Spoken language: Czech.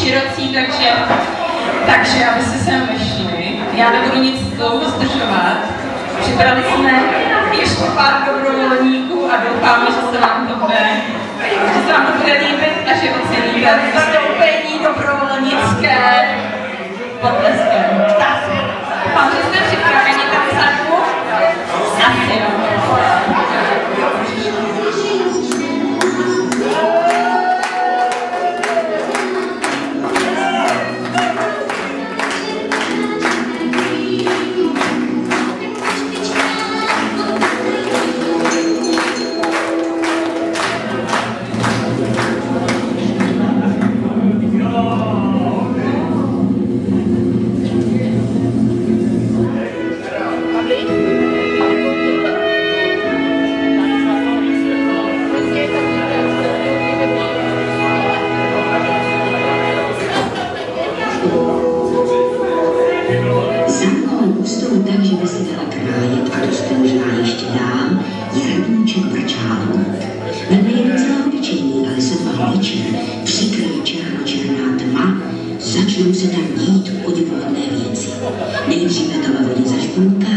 širocí, takže, takže abyste se sem vešli. Já nebudu nic dlouho zdržovat. Připravili jsme ještě pár dobrovolníků a doufáme, že se vám to bude, že se vám to bude líbit a že oceníte vystoupení dobrovolnické potleskem. Začnou se tam dít podivuhodné věci. Nejdříve to ve vodě zašpunká,